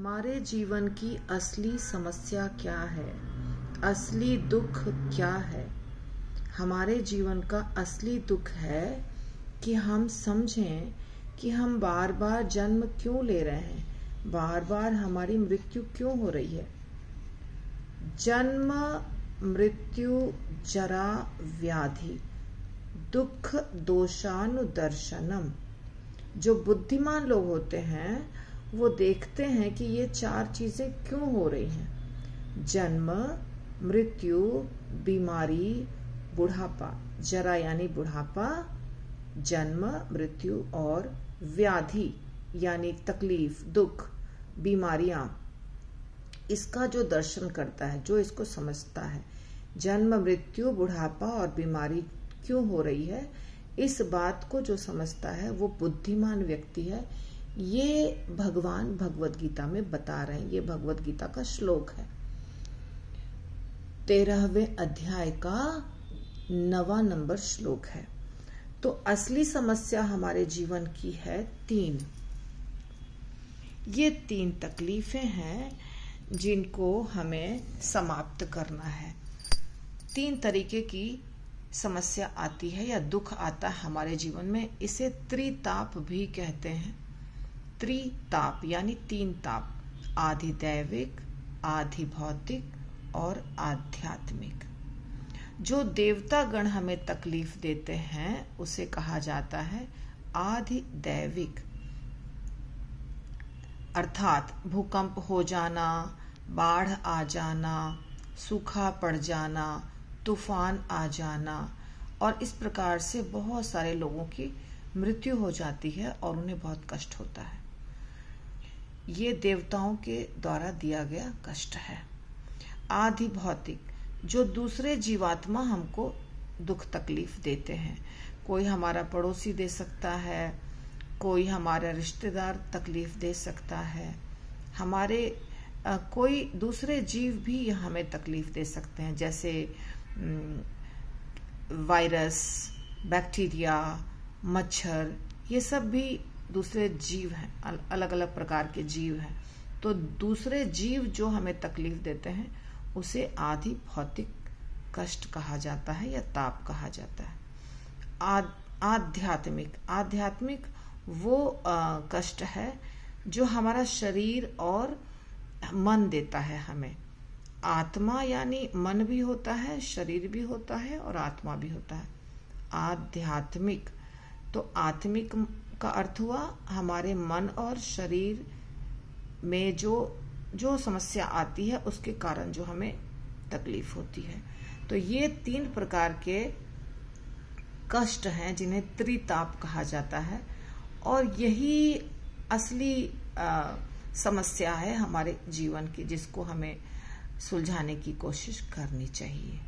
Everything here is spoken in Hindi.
हमारे जीवन की असली समस्या क्या है? असली दुख क्या है? हमारे जीवन का असली दुख है कि हम समझें कि हम बार बार जन्म क्यों ले रहे हैं? बार बार हमारी मृत्यु क्यों हो रही है? जन्म, मृत्यु, जरा, व्याधि, दुख, दोषानुदर्शनम, जो बुद्धिमान लोग होते हैं वो देखते हैं कि ये चार चीज़ें क्यों हो रही हैं। जन्म, मृत्यु, बीमारी, बुढ़ापा। जरा यानी बुढ़ापा, जन्म, मृत्यु और व्याधि यानी तकलीफ़, दुख, बीमारियाँ। इसका जो दर्शन करता है, जो इसको समझता है, जन्म, मृत्यु, बुढ़ापा और बीमारी क्यों हो रही है, इस बात को जो समझता है, वो बुद्धिमान व्यक्ति है ये भगवान भगवत गीता में बता रहे हैं, ये भगवत गीता का श्लोक है। तेरहवें अध्याय का नवा नंबर श्लोक है। तो असली समस्या हमारे जीवन की है तीन। ये तीन तकलीफें हैं जिनको हमें समाप्त करना है। तीन तरीके की समस्या आती है या दुख आता है हमारे जीवन में, इसे त्रिताप भी कहते हैं। त्रिताप यानी तीन ताप आधि दैविक आधि भौतिक और आध्यात्मिक। जो देवता गण हमें तकलीफ़ देते हैं, उसे कहा जाता है आधि दैविक अर्थात भूकंप हो जाना, बाढ़ आ जाना, सूखा पड़ जाना, तूफ़ान आ जाना, और इस प्रकार से बहुत सारे लोगों की मृत्यु हो जाती है और उन्हें बहुत कष्ट होता है। ये देवताओं के द्वारा दिया गया कष्ट है। आदि भौतिक जो दूसरे जीवात्मा हमको दुख तकलीफ़ देते हैं। कोई हमारा पड़ोसी दे सकता है कोई हमारा रिश्तेदार तकलीफ़ दे सकता है। हमारे आ, कोई दूसरे जीव भी हमें तकलीफ़ दे सकते हैं जैसे वायरस बैक्टीरिया मच्छर ये सब भी दूसरे जीव हैं अलग अलग प्रकार के जीव हैं। तो दूसरे जीव जो हमें तकलीफ़ देते हैं, उसे आदि भौतिक कष्ट कहा जाता है या ताप कहा जाता है। आध्यात्मिक आध्यात्मिक वो कष्ट है जो हमारा शरीर और मन देता है हमें। आत्मा यानी मन भी होता है, शरीर भी होता है और आत्मा भी होता है। आध्यात्मिक तो आत्मिक का अर्थ हुआ हमारे मन और शरीर में जो जो समस्या आती है उसके कारण जो हमें तकलीफ़ होती है। तो ये तीन प्रकार के कष्ट हैं जिन्हें त्रिताप कहा जाता है। और यही असली आ, समस्या है हमारे जीवन की जिसको हमें सुलझाने की कोशिश करनी चाहिए।